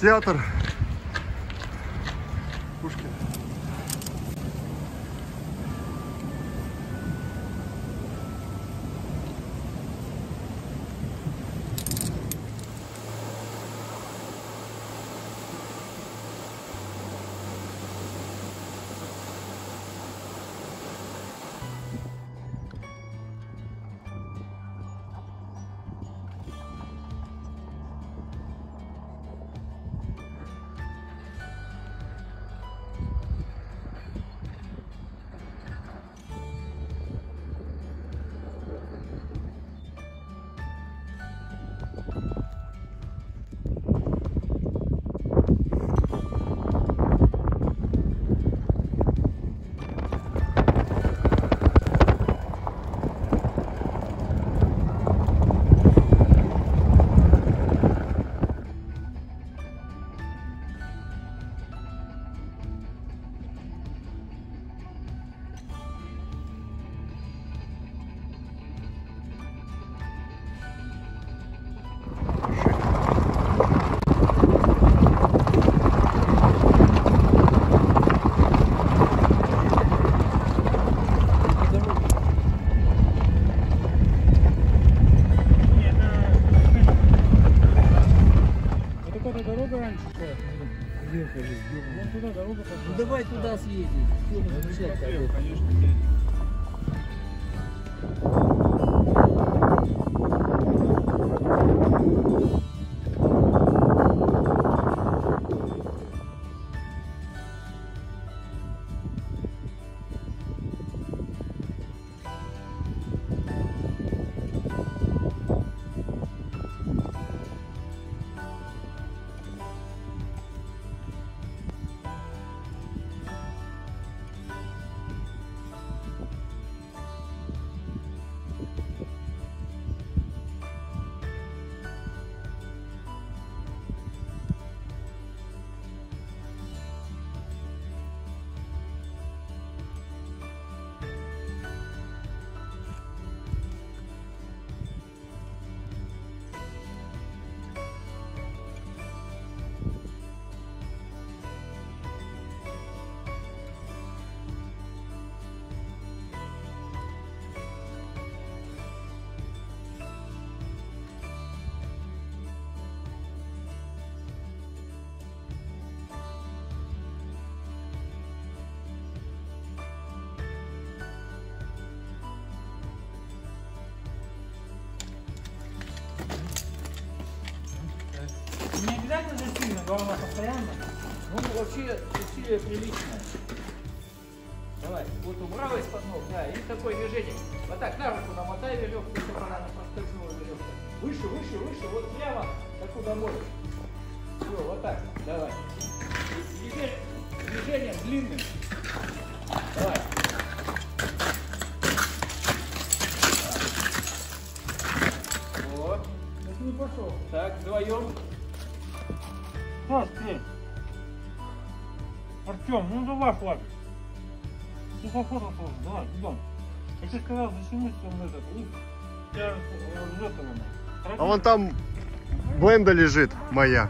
театр Вон туда дорога пошла. Ну давай туда замечать Смотрел, хотим? конечно. Главное постоянно. Ну, вообще, усилие приличное. Давай, вот убрал из-под ног, да, и такое движение. Вот так, на руку намотай веревку, чтобы она не проскользнула веревка. Выше, выше, выше, вот прямо, как куда можешь. Все, вот так, давай. И теперь движением длинным. Давай. Вот. Так не пошел. Так, вдвоем. Саш, ты. Артем, ну давай хватит. Ты похоже тоже, давай, идем. Я тебе сказал, зачем там этот, и я ждет. А вон там бленда лежит моя.